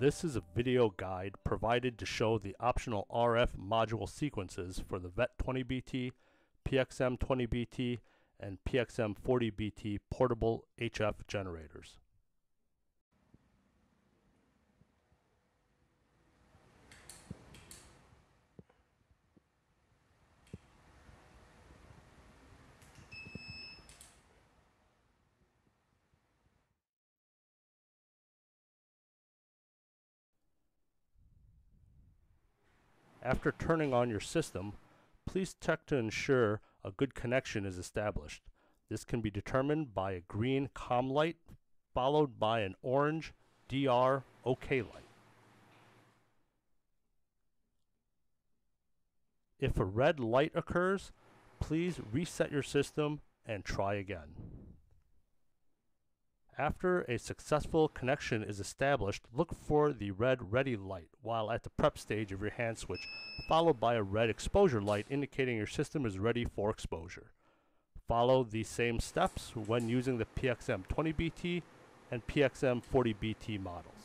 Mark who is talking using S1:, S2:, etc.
S1: This is a video guide provided to show the optional RF module sequences for the VET20BT, PXM20BT, and PXM40BT portable HF generators. After turning on your system, please check to ensure a good connection is established. This can be determined by a green COM light followed by an orange DR OK light. If a red light occurs, please reset your system and try again. After a successful connection is established, look for the red ready light while at the prep stage of your hand switch, followed by a red exposure light indicating your system is ready for exposure. Follow the same steps when using the PXM20BT and PXM40BT models.